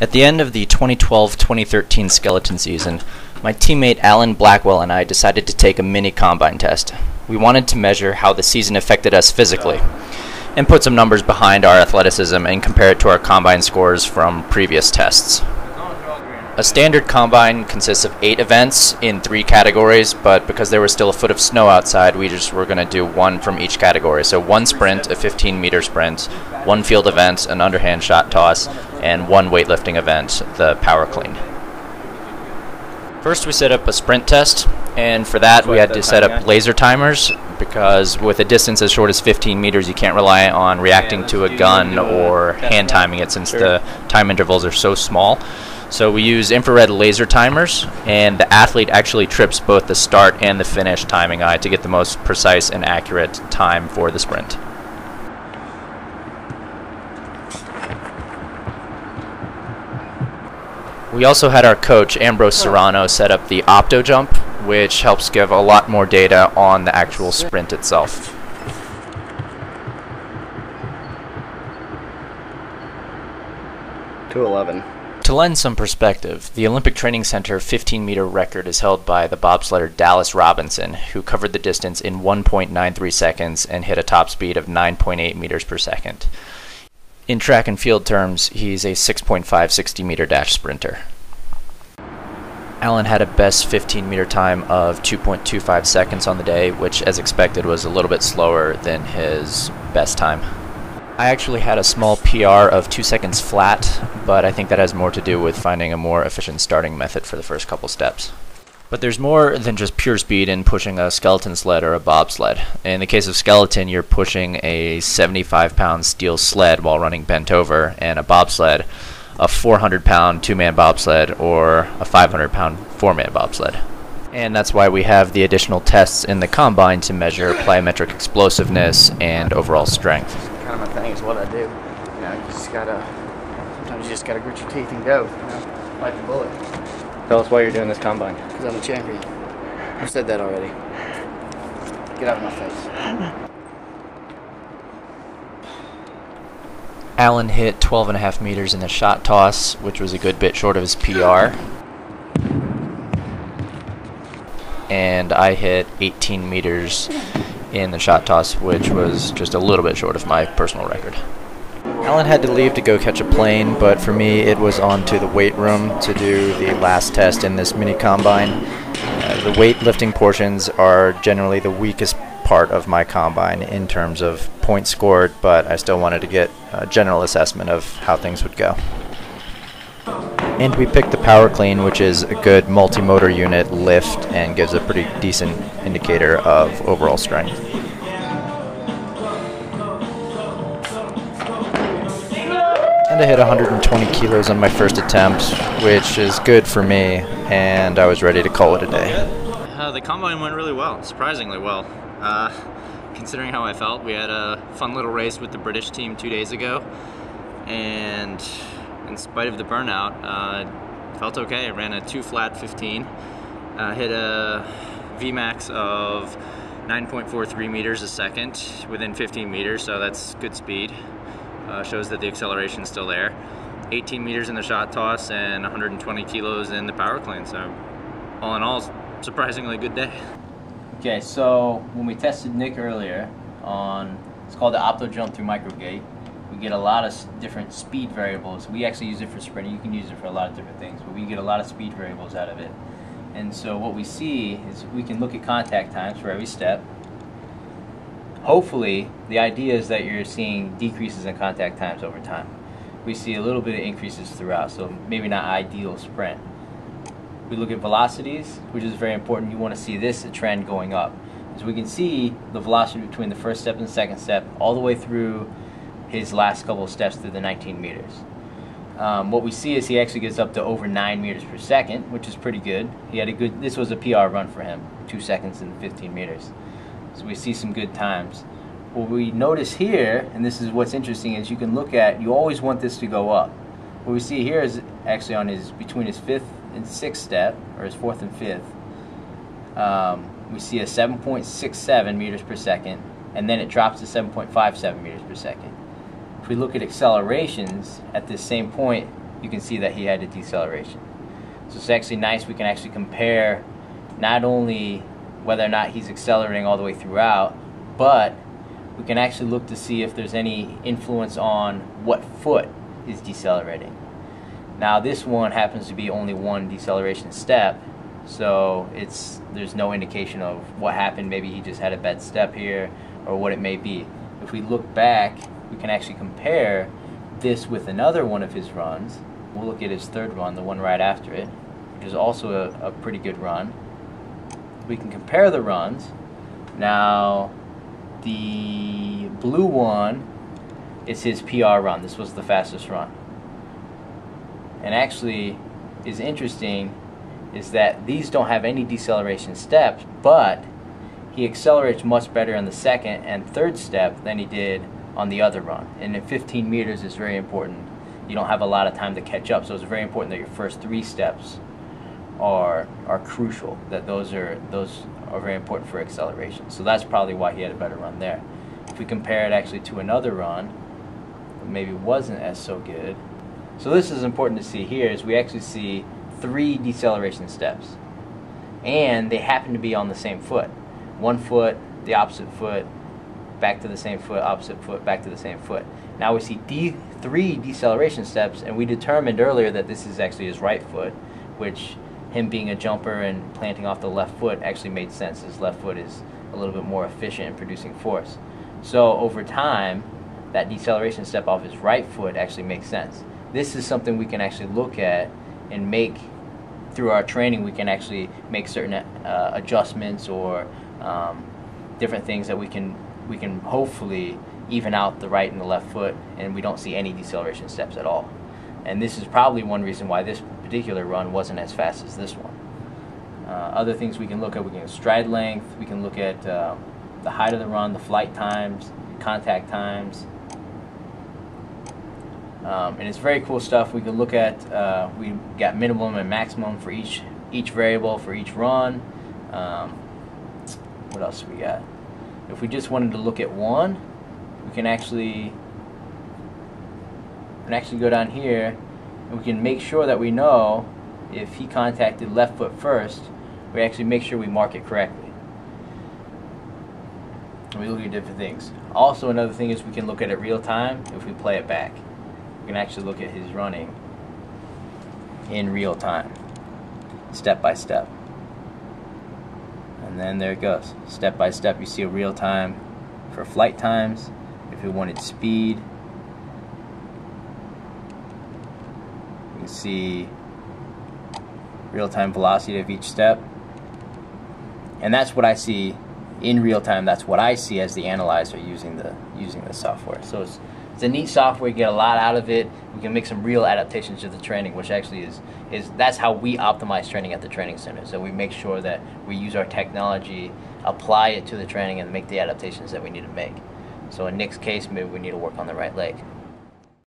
At the end of the 2012-2013 skeleton season, my teammate Alan Blackwell and I decided to take a mini combine test. We wanted to measure how the season affected us physically and put some numbers behind our athleticism and compare it to our combine scores from previous tests. A standard combine consists of eight events in three categories, but because there was still a foot of snow outside, we just were going to do one from each category. So one sprint, a 15 meter sprint, one field event, an underhand shot toss, and one weightlifting event, the power clean. First, we set up a sprint test, and for that, we had to set up laser timers because with a distance as short as 15 meters, you can't rely on reacting to a gun or hand timing it since the time intervals are so small. So we use infrared laser timers, and the athlete actually trips both the start and the finish timing eye to get the most precise and accurate time for the sprint. We also had our coach, Ambrose Serrano, set up the Opto Jump, which helps give a lot more data on the actual sprint itself. Two eleven. To lend some perspective, the Olympic Training Center 15 meter record is held by the bobsledder Dallas Robinson, who covered the distance in 1.93 seconds and hit a top speed of 9.8 meters per second. In track and field terms, he's a 6.5 60 meter dash sprinter. Alan had a best 15 meter time of 2.25 seconds on the day, which, as expected, was a little bit slower than his best time. I actually had a small PR of two seconds flat, but I think that has more to do with finding a more efficient starting method for the first couple steps. But there's more than just pure speed in pushing a skeleton sled or a bobsled. In the case of skeleton, you're pushing a 75 pound steel sled while running bent over, and a bobsled, a 400 pound two man bobsled or a 500 pound four man bobsled. And that's why we have the additional tests in the combine to measure plyometric explosiveness and overall strength kind of my thing is what I do. You know, you just gotta, sometimes you just gotta grit your teeth and go, you know, bite the bullet. Tell us why you're doing this combine. Because I'm a champion. I've said that already. Get out of my face. Alan hit 12 and a half meters in the shot toss, which was a good bit short of his PR. And I hit 18 meters in the shot toss, which was just a little bit short of my personal record. Alan had to leave to go catch a plane, but for me, it was on to the weight room to do the last test in this mini combine. Uh, the weightlifting portions are generally the weakest part of my combine in terms of points scored, but I still wanted to get a general assessment of how things would go. And we picked the Power Clean, which is a good multi-motor unit lift and gives a pretty decent indicator of overall strength. And I hit 120 kilos on my first attempt, which is good for me, and I was ready to call it a day. Uh, the combine went really well, surprisingly well. Uh, considering how I felt, we had a fun little race with the British team two days ago, and in spite of the burnout, uh, felt okay. I ran a two flat 15, uh, hit a Vmax of 9.43 meters a second within 15 meters, so that's good speed. Uh, shows that the acceleration is still there. 18 meters in the shot toss and 120 kilos in the power clean. So, all in all, surprisingly good day. Okay, so when we tested Nick earlier on, it's called the Opto Jump through Microgate we get a lot of different speed variables. We actually use it for sprinting. You can use it for a lot of different things, but we get a lot of speed variables out of it. And so what we see is we can look at contact times for every step. Hopefully, the idea is that you're seeing decreases in contact times over time. We see a little bit of increases throughout, so maybe not ideal sprint. We look at velocities, which is very important. You want to see this trend going up. As we can see the velocity between the first step and the second step all the way through his last couple of steps through the 19 meters. Um, what we see is he actually gets up to over 9 meters per second, which is pretty good. He had a good, this was a PR run for him, 2 seconds in 15 meters. So we see some good times. What we notice here, and this is what's interesting, is you can look at, you always want this to go up. What we see here is actually on his, between his fifth and sixth step, or his fourth and fifth, um, we see a 7.67 meters per second, and then it drops to 7.57 meters per second If we look at accelerations, at this same point, you can see that he had a deceleration. So it's actually nice. We can actually compare not only whether or not he's accelerating all the way throughout, but we can actually look to see if there's any influence on what foot is decelerating. Now this one happens to be only one deceleration step, so it's there's no indication of what happened. Maybe he just had a bad step here, or what it may be. If we look back, we can actually compare this with another one of his runs. We'll look at his third run, the one right after it, which is also a, a pretty good run. We can compare the runs. Now, the blue one is his PR run. This was the fastest run. And actually, is interesting is that these don't have any deceleration steps, but he accelerates much better on the second and third step than he did on the other run. And in 15 meters is very important. You don't have a lot of time to catch up, so it's very important that your first three steps are are crucial. That those are those are very important for acceleration. So that's probably why he had a better run there. If we compare it actually to another run, maybe wasn't as so good. So this is important to see here is we actually see three deceleration steps. And they happen to be on the same foot. One foot, the opposite foot, back to the same foot, opposite foot, back to the same foot. Now we see D three deceleration steps, and we determined earlier that this is actually his right foot, which him being a jumper and planting off the left foot actually made sense. His left foot is a little bit more efficient in producing force. So over time, that deceleration step off his right foot actually makes sense. This is something we can actually look at and make through our training. We can actually make certain uh, adjustments or um, different things that we can we can hopefully even out the right and the left foot, and we don't see any deceleration steps at all. And this is probably one reason why this particular run wasn't as fast as this one. Uh, other things we can look at, we can stride length, we can look at uh, the height of the run, the flight times, contact times. Um, and it's very cool stuff. We can look at, uh, we got minimum and maximum for each each variable for each run. Um, what else we got? If we just wanted to look at one, we can actually we can actually go down here and we can make sure that we know if he contacted left foot first, we actually make sure we mark it correctly. And we look at different things. Also, another thing is we can look at it real time if we play it back. We can actually look at his running in real time, step by step. And then there it goes. Step by step, you see a real time for flight times. If we wanted speed, you see real-time velocity of each step. And that's what I see in real time. That's what I see as the analyzer using the using the software. So it's it's a neat software. You get a lot out of it. We can make some real adaptations to the training, which actually is is that's how we optimize training at the training center. So we make sure that we use our technology, apply it to the training, and make the adaptations that we need to make. So in Nick's case, maybe we need to work on the right leg.